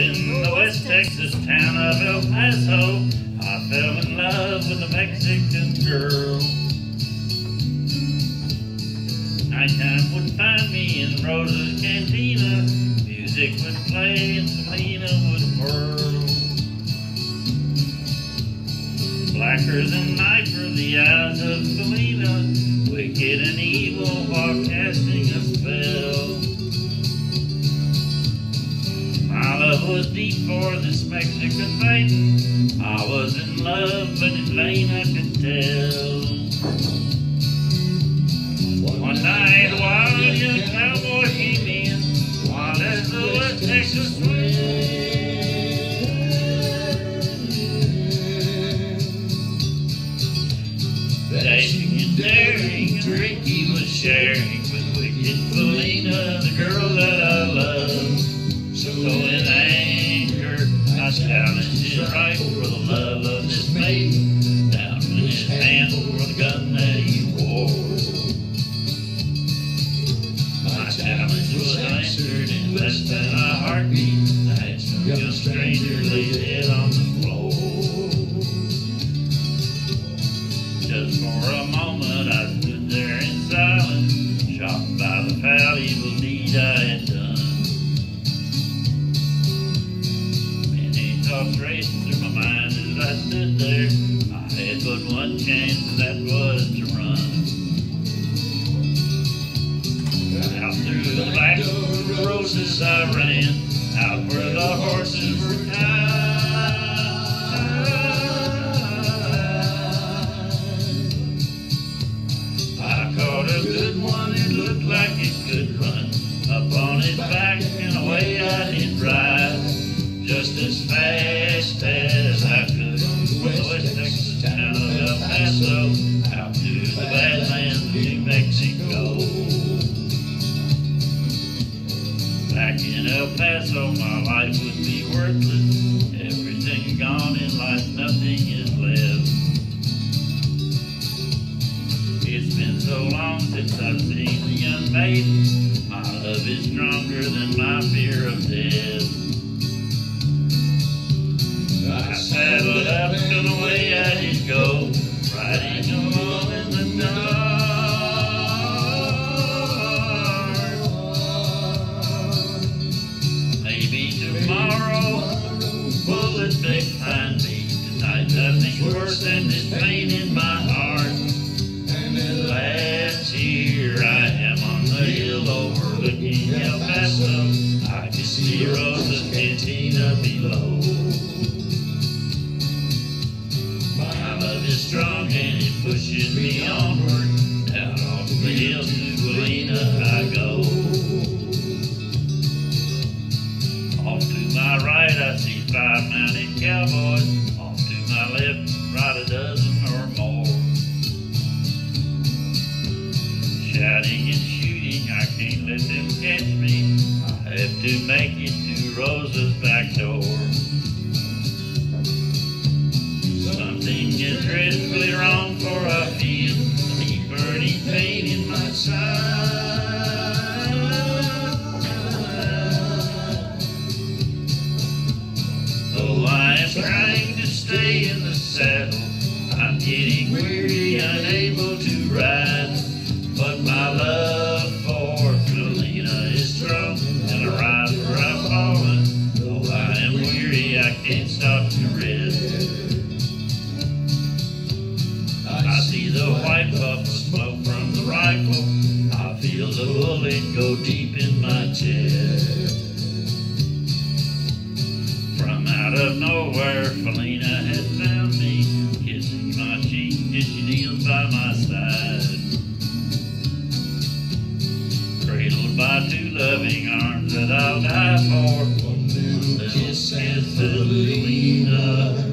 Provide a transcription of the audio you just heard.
in the West Texas town of El Paso, I fell in love with a Mexican girl. Nighttime would find me in Rosa's cantina. Music would play and Felina would whirl. Blacker than night were the eyes of Felina, wicked and evil while was deep for this Mexican maiden. I was in love, but in vain I could tell. One night, a wild young cowboy came in, wild as the West Texas wind. Dashing and daring, a drink he was sharing with wicked Felina, the girl that I love. Less than a heartbeat. The handsome young stranger lay dead on the floor. Just for a moment I stood there in silence, shocked by the foul evil deed I had done. Many thoughts raced through my mind as I stood there. I had but one chance, and that was to run. Roses I ran, out where the horses were tied. I caught a good one, it looked like it could run. Up on its back and away I did ride, just as fast as El Paso, my life would be worthless. Everything gone in life, nothing is left. It's been so long since I've seen the young maiden. My love is stronger than my fear overlooking El Paso. I can see Rosa's cantina below. My love is strong and it pushes me onward. Down off the hill to Felina I go. Off to my right I see five mounted cowboys. Off to my left, right a dozen or more. Shouting and shooting, Them catch me. I have to make it to Rosa's back white puff of smoke from the rifle. I feel the bullet go deep in my chest. From out of nowhere, Felina had found me, kissing my cheek as she kneels by my side. Cradled by two loving arms that I'll die for. One little kiss Felina.